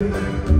Thank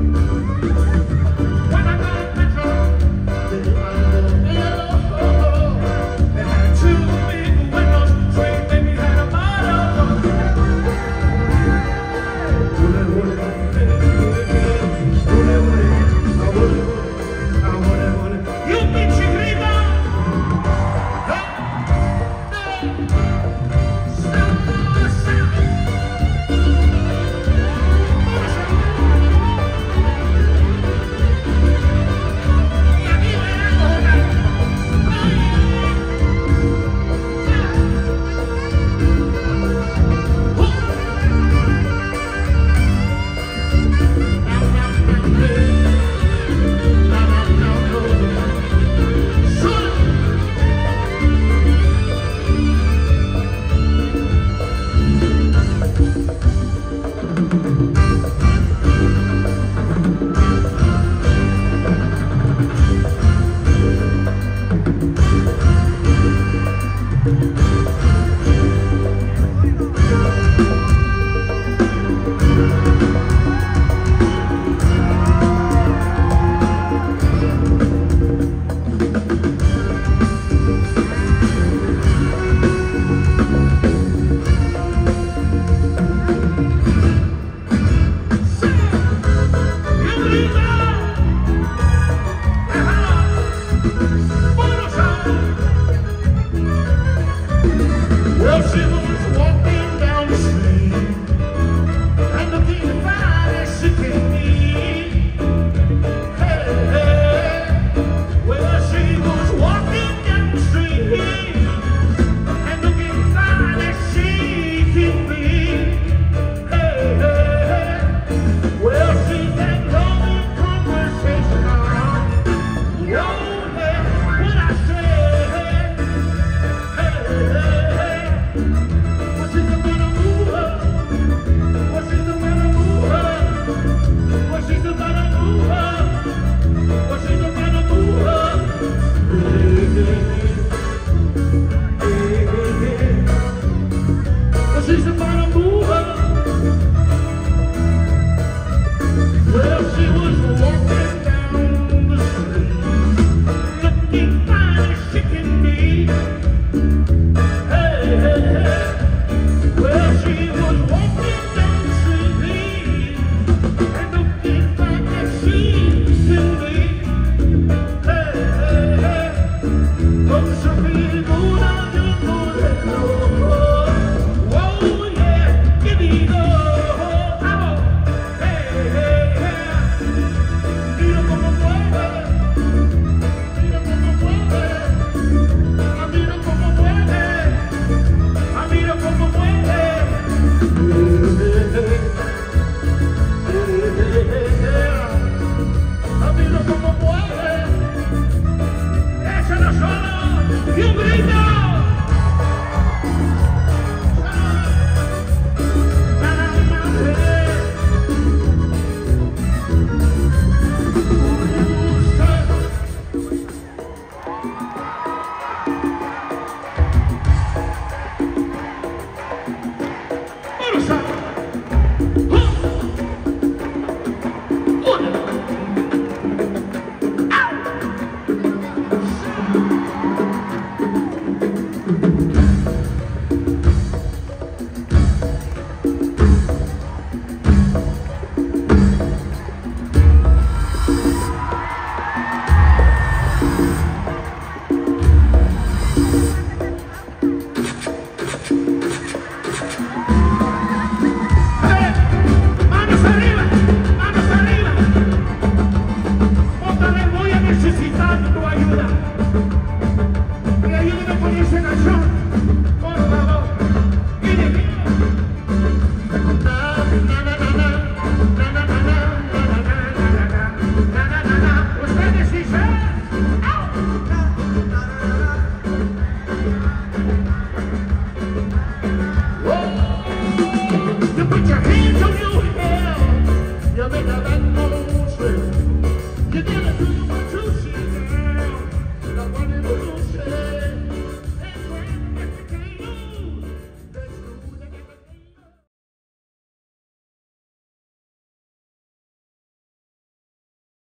siempre.